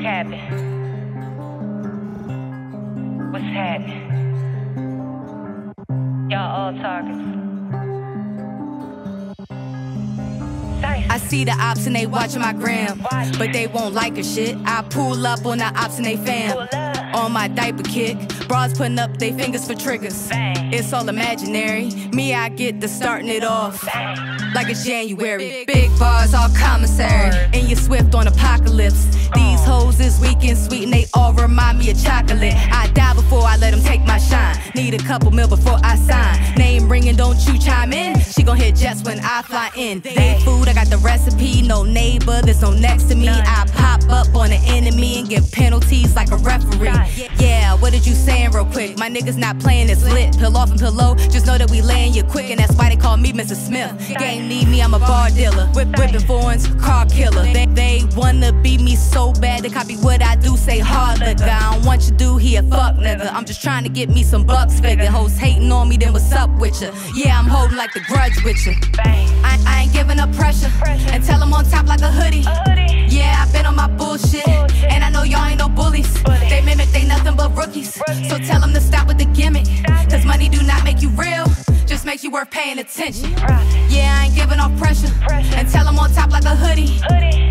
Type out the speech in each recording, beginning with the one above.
capping. What's happening? Y'all all targets. I see the ops and they watching my gram, but they won't like a shit. I pull up on the ops and they fam. On my diaper kick, bras putting up they fingers for triggers. It's all imaginary. Me, I get the starting it off like it's January. Big bars, all commissary. And you swift on apocalypse. These hoes is weak and sweet and they all remind me of chocolate. I die before I let them take my shine. Need a couple mil before I sign. Name ringing, don't you chime in? She gon' hit jets when I fly in. They food, I got the recipe. No neighbor, there's no next to me. I pop up on the enemy and get penalties like a referee. Yeah, what did you saying real quick? My niggas not playing, it's lit. Pill off and pill low, just know that we laying you quick. And that's why they call me Mr. Smith. Gang need me, I'm a bar dealer. Whip, whipping foreigns, car killer. They, they wanna beat me so bad, they copy what I do, say hard nigga. I don't want you to do here, fuck nigga. I'm just trying to get me some bucks figure. Hoes hating on me, then what's up with ya? Yeah, I'm holding like the grudge with ya. I, I ain't giving up pressure. And tell them on top like a hoodie. Yeah, I've been rookies. So tell them to stop with the gimmick. Cause money do not make you real. Just makes you worth paying attention. Yeah, I ain't giving off pressure. And tell them on top like a hoodie.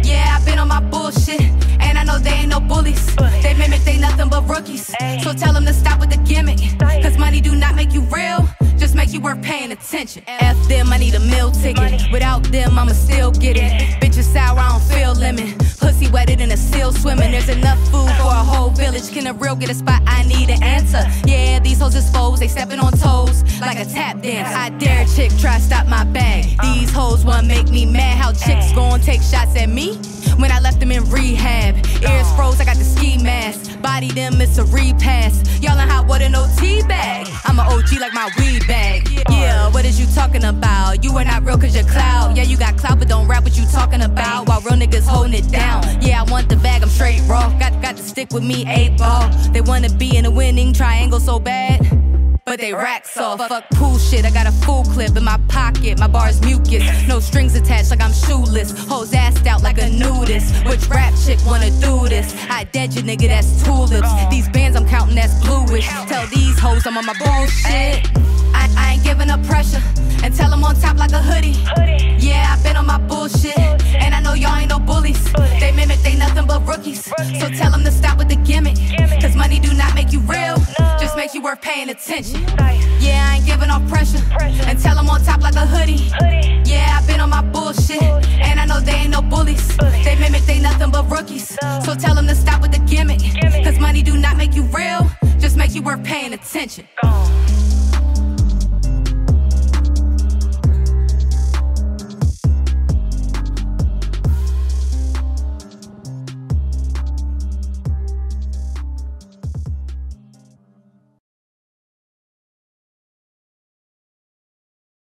Yeah, I've been on my bullshit. And I know they ain't no bullies. They mimic, they nothing but rookies. So tell them to stop with the gimmick. Cause money do not make you real. Just make you worth paying attention. F them, I need a meal ticket. Without them, I'ma still get it. Bitches sour, I don't feel lemon. Pussy wetter than a seal swimming. There's enough food for a whole village. Can a real get a spot? I need an answer. Yeah, these hoes is foes. They stepping on toes like a tap dance. I dare a chick try stop my bag. These hoes wanna make me mad. How chicks gon' take shots at me? When I left them in rehab, ears froze, I got the ski mask. Body them, it's a repass. Y'all in hot water, no tea bag. I'm an OG like my weed bag. Yeah, what is you talking about? You are not real cause you're cloud. Yeah, you got clout, but don't rap what you talking about. While real niggas holding it down. To stick with me, eight ball. They wanna be in a winning triangle so bad. But they racks off. Fuck pool shit. I got a full clip in my pocket. My bar's mucus. No strings attached like I'm shoeless. Hoes assed out like a nudist. Which rap chick wanna do this? I dead you nigga, that's tulips. These bands I'm counting, that's bluish. Tell these hoes I'm on my bullshit. I, I ain't giving up pressure. So tell them to stop with the gimmick. Cause money do not make you real. Just make you worth paying attention. Yeah, I ain't giving off pressure. And tell them on top like a hoodie. Yeah, I've been on my bullshit. And I know they ain't no bullies. They mimic, they nothing but rookies. So tell them to stop with the gimmick. Cause money do not make you real. Just make you worth paying attention.